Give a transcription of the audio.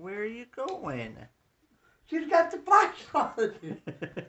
Where are you going? She's got the flashlight.